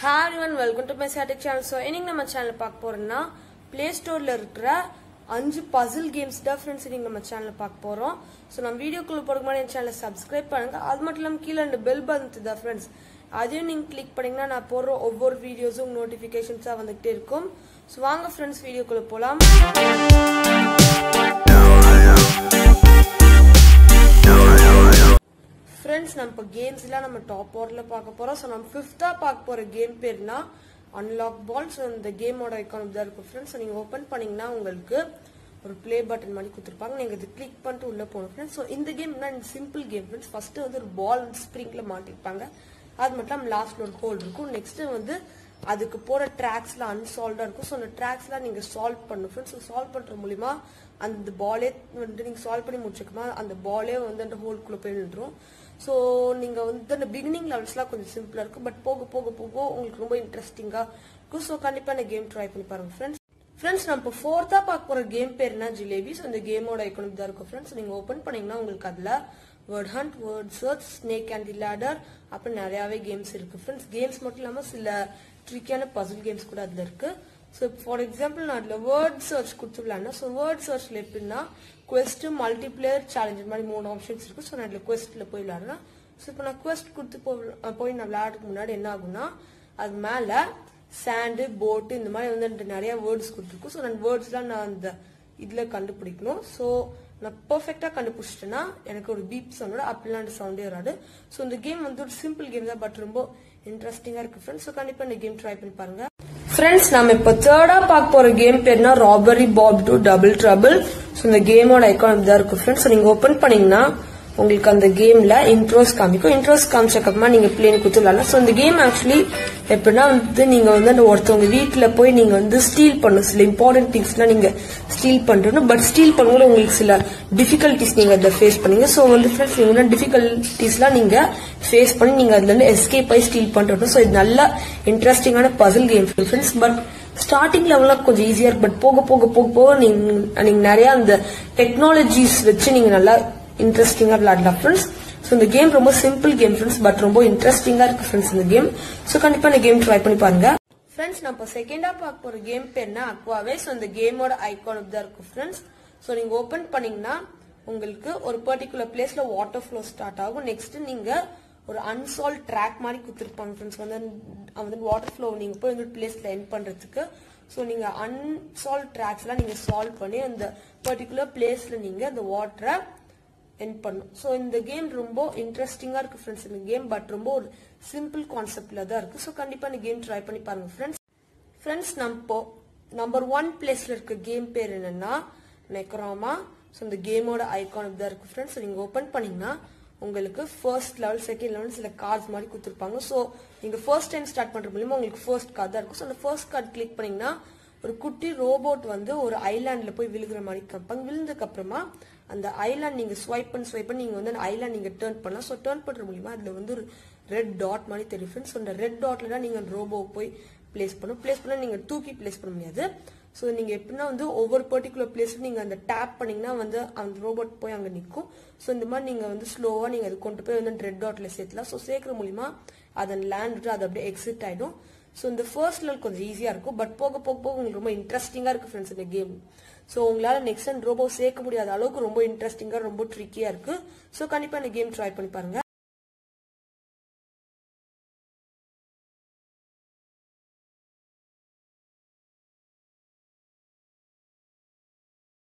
Hi one welcome to my சாட்டிக் channel so இன்னைக்கு நம்ம channel பார்க்க போறோம்னா பிளே ஸ்டோர்ல இருக்கிற அஞ்சு பசில் கேம்ஸ் தான் ஃப்ரெண்ட்ஸ் இன்னைக்கு நம்ம சேனல் பார்க்க போறோம். ஸோ நம்ம வீடியோக்குள்ள போடுற மாதிரி என் சேனலை சப்ஸ்கிரைப் பண்ணுங்க. அது மட்டும் இல்லாமல் கீழே ரெண்டு பெல் பந்து தான் ஃப்ரெண்ட்ஸ் அதையும் நீங்க கிளிக் பண்ணீங்கன்னா நான் போடுற ஒவ்வொரு வீடியோஸும் நோட்டிஃபிகேஷன்ஸாக வந்துகிட்டே இருக்கும். ஸோ வாங்க ஃப்ரெண்ட்ஸ் வீடியோக்குள்ள போகலாம் நம்ம இப்போ கேம்ஸ்லாம் நம்ம டாப் ஓவரில் பார்க்க போகிறோம் ஸோ நம்ம ஃபிஃப்த்தாக பார்க்க போகிற கேம் பேர்னா அன்லாக் பால் ஸோ இந்த கேமோட ஐக்கான் தான் இருக்கும் ஃப்ரெண்ட்ஸ் நீங்கள் ஓப்பன் பண்ணீங்கன்னா உங்களுக்கு ஒரு ப்ளே பட்டன் மாதிரி கொடுத்துருப்பாங்க. நீங்கள் இது கிளிக் பண்ணிட்டு உள்ளே போகணும் ஃப்ரெண்ட்ஸ் ஸோ இந்த கேம்னா சிம்பிள் கேம் ஃப்ரெண்ட்ஸ் ஃபஸ்ட்டு வந்து ஒரு பால் ஸ்ப்ரிங்கில் மாட்டிருப்பாங்க. அது மட்டும் இல்லாமல் லாஸ்ட்ல ஒரு ஹோல் இருக்கும். நெக்ஸ்ட் வந்து அதுக்கு போற ட்ராக்ஸ்லாம் அன்சால்வ்டா இருக்கும். ஸோ அந்த ட்ராக்ஸ்லாம் நீங்க சால்வ் பண்ணும் ஃப்ரெண்ட்ஸ் சால்வ் பண்ற மூலியமா அந்த பாலே வந்து நீங்க சால்வ் பண்ணி முடிச்சுக்கமா அந்த பாலே வந்து அந்த ஹோல்குள்ள போய் நின்றும் ஸோ நீங்க வந்து அந்த பிகினிங் லெவல்ஸ்லாம் கொஞ்சம் சிம்பிளா இருக்கும். பட் போக போக போக உங்களுக்கு ரொம்ப இன்ட்ரெஸ்டிங்கா இருக்கும். ஸோ கண்டிப்பா இந்த கேம் ட்ரை பண்ணி பாருங்க ஃப்ரெண்ட்ஸ் ஃப்ரெண்ட்ஸ் நம்ம இப்போ ஃபோர்த்தா பார்க்க போற கேம் பேர்னா ஜிலேபி ஸோ இந்த கேமோட ஐக்கணும் தான் இருக்கும் ஃப்ரெண்ட்ஸ் நீங்க ஓப்பன் பண்ணீங்கன்னா உங்களுக்கு அதுல word hunt word search snake and ladder அப்புறம் நிறையாவே கேம்ஸ் இருக்கு ஃப்ரெண்ட்ஸ் கேம்ஸ் மட்டும் இல்லாம சில ட்ரிக்கியான பசில் கேம்ஸ் கூட அதில் இருக்குது ஸோ ஃபார் எக்ஸாம்பிள் நான் அதில் வேர்ட் சர்ச் கொடுத்து விளையாடினா ஸோ வேர்ட் சர்ச்சில் எப்படின்னா குவெஸ்ட் மல்டிப்ளேயர் சேலஞ்ச் மாதிரி மூணு ஆப்ஷன்ஸ் இருக்கு. ஸோ நான் அதில் கொஸ்ட்டில் போய் விளாட்றேன் ஸோ இப்போ நான் குவெஸ்ட் கொடுத்து போய் போய் நான் விளையாடுறதுக்கு முன்னாடி என்ன ஆகும்னா அது மேலே சாண்டு போட்டு இந்த மாதிரி வந்து நிறைய வேர்ட்ஸ் கொடுத்துருக்கும். ஸோ நான் வேர்ட்ஸ்லாம் நான் அந்த இதில் கண்டுபிடிக்கணும். ஸோ நான் பர்ஃபெக்டாக கண்டுபிடிச்சிட்டேன்னா எனக்கு ஒரு பீப் சவுண்டோட அப்படிலாம் சவுண்டே வராது. ஸோ இந்த கேம் வந்து ஒரு சிம்பிள் கேம் தான் பட் ரொம்ப இன்ட்ரெஸ்டிங்காக இருக்கு ஃப்ரெண்ட்ஸ் ஸோ கண்டிப்பாக இந்த கேம் ட்ரை பண்ணி பாருங்க. ஃப்ரெண்ட்ஸ் நம்ம இப்போ தேர்டா பார்க்க போற கேம் பேர்னா Robbery Bob two Double Trouble so இந்த கேமோட ஐக்கான் தான் இருக்கும் ஃப்ரெண்ட்ஸ் நீங்க ஓப்பன் பண்ணீங்கன்னா உங்களுக்கு அந்த கேம்ல இன்ட்ரோஸ் காமிக்கும். இன்ட்ரோஸ் காமிச்சக்கப்புறமா நீங்க பிளேன் குத்து விளாடலாம் ஸோ இந்த கேம் ஆக்சுவலி எப்படின்னா வந்து நீங்க வந்து அந்த ஒருத்தவங்க வீட்டுல போய் நீங்க வந்து ஸ்டீல் பண்ணும் சில இம்பார்ட்டன்ட் திங்ஸ்லாம் நீங்க ஸ்டீல் பண்றணும். பட் ஸ்டீல் பண்ணும்போது உங்களுக்கு சில டிஃபிகல்டிஸ் நீங்க அதை ஃபேஸ் பண்ணீங்க ஸோ வந்து ஃப்ரெண்ட்ஸ் நீங்க டிஃபிகல்டிஸ்லாம் நீங்க ஃபேஸ் பண்ணி நீங்க அதுல இருந்து எஸ்கேப் ஆகி ஸ்டீல் பண்றணும். ஸோ இது நல்ல இன்ட்ரெஸ்டிங்கான puzzle game friends but starting லெவலாம் கொஞ்சம் ஈஸியா இருக்கு பட் போக போக போக போக நீங்க நீங்க நிறைய அந்த டெக்னாலஜிஸ் வச்சு நீங்க நல்லா இன்ட்ரெஸ்டிங்காக விளாடலாம் ஃப்ரெண்ட்ஸ் ஸோ இந்த கேம் ரொம்ப சிம்பிள் கேம் ஃப்ரெண்ட்ஸ் பட் ரொம்ப இன்ட்ரெஸ்டிங்காக இருக்கு ஃப்ரெண்ட்ஸ் இந்த கேம் ஸோ கண்டிப்பாக இந்த கேம் ட்ரை பண்ணி பாருங்க. ஃப்ரெண்ட்ஸ் நம்ம செகண்டா பார்க்க போற கேம் பேர்னா அக்வாவே ஸோ இந்த கேமோட ஐகான் தான் இருக்கும் ஃப்ரெண்ட்ஸ் ஸோ நீங்க ஓப்பன் பண்ணீங்கன்னா உங்களுக்கு ஒரு பர்டிகுலர் பிளேஸ்ல வாட்டர் ஃப்ளோ ஸ்டார்ட் ஆகும். நெக்ஸ்ட் நீங்க ஒரு அன்சால்வ் ட்ராக் மாதிரி கொடுத்துருப்பாங்க ஃப்ரெண்ட்ஸ் வந்து வந்து வாட்டர் ஃப்ளோ நீங்க போய் வந்து பிளேஸ்ல என் பண்றதுக்கு. ஸோ நீங்க அன்சால்வ் ட்ராக்ஸ்லாம் நீங்கள் நீங்க சால்வ் பண்ணி அந்த பர்டிகுலர் பிளேஸ்ல நீங்க அந்த வாட்டரை என் பண்ணும் ஸோ இந்த கேம் ரொம்ப இன்ட்ரெஸ்டிங்காக இருக்குது ஃப்ரெண்ட்ஸ் இந்த கேம் பட் ரொம்ப ஒரு சிம்பிள் கான்செப்டில் தான் இருக்குது ஸோ கண்டிப்பாக இந்த கேம் ட்ரை பண்ணி பாருங்கள் ஃப்ரெண்ட்ஸ் ஃப்ரெண்ட்ஸ் நம்ம நம்பர் ஒன் பிளேஸில் இருக்க கேம் பேர் என்னென்னா நெக்ரோமா ஸோ இந்த கேமோட ஐகான் தான் இருக்குது ஃப்ரெண்ட்ஸ் நீங்கள் ஓப்பன் பண்ணிங்கன்னா உங்களுக்கு ஃபர்ஸ்ட் லெவல் செகண்ட் லெவல் சில கார்ட்ஸ் மாதிரி கொடுத்துருப்பாங்க. ஸோ நீங்கள் ஃபர்ஸ்ட் டைம் ஸ்டார்ட் பண்ணுற மூலியமாக உங்களுக்கு ஃபர்ஸ்ட் கார்டு தான் இருக்கும். ஸோ அந்த ஃபர்ஸ்ட் கார்டு கிளிக் பண்ணீங்கன்னா ஒரு குட்டி ரோபோட் வந்து ஒரு ஐலாண்ட்ல போய் விழுகிற மாதிரி காமிப்பாங்க விழுந்ததுக்கு அப்புறமா அந்த ஐலாண்ட் நீங்க ஸ்வைப் பண்ணி ஸ்வைப் பண்ணி நீங்க வந்து அந்த ஐலாண்ட் நீங்க டேர்ன் பண்ணலாம். ஸோ டேர்ன் பண்ற மூலியமா அதுல வந்து ஒரு ரெட் டாட் மாதிரி தெரியும். ஃப்ரெண்ட்ஸ் அந்த ரெட் டாட்ல தான் நீங்க ரோபோ போய் பிளேஸ் பண்ணும் பிளேஸ் பண்ணா நீங்க தூக்கி பிளேஸ் பண்ண முடியாது. ஸோ நீங்க எப்படின்னா வந்து ஒவ்வொரு பர்டிகுலர் பிளேஸ் நீங்க அந்த டேப் பண்ணீங்கன்னா வந்து அந்த ரோபோட் போய் அங்க நிற்கும். ஸோ இந்த மாதிரி நீங்க வந்து ஸ்லோவா நீங்க அது கொண்டு போய் வந்து ரெட் டாட்ல சேர்த்தலாம். ஸோ சேர்க்கிற மூலியமா அதன் லேண்ட் விட்டு அது அப்படியே எக்ஸிட் ஆயிடும். ஸோ இந்த ஃபர்ஸ்ட் லெவல் கொஞ்சம் ஈஸியாக இருக்கும். பட் போக போக போக உங்களுக்கு ரொம்ப இன்ட்ரெஸ்டிங்காக இருக்கு ஃப்ரெண்ட்ஸ் இந்த கேம் ஸோ உங்களால் நெக்ஸ்ட் அண்ட் ரோபோ சேர்க்க முடியாத அளவுக்கு ரொம்ப இன்ட்ரெஸ்டிங்காக ரொம்ப ட்ரிக்கியாக இருக்கு. ஸோ கண்டிப்பாக இந்த கேம் ட்ரை பண்ணி பாருங்க.